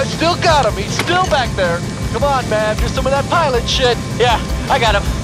I still got him. He's still back there. Come on, man. Do some of that pilot shit. Yeah, I got him.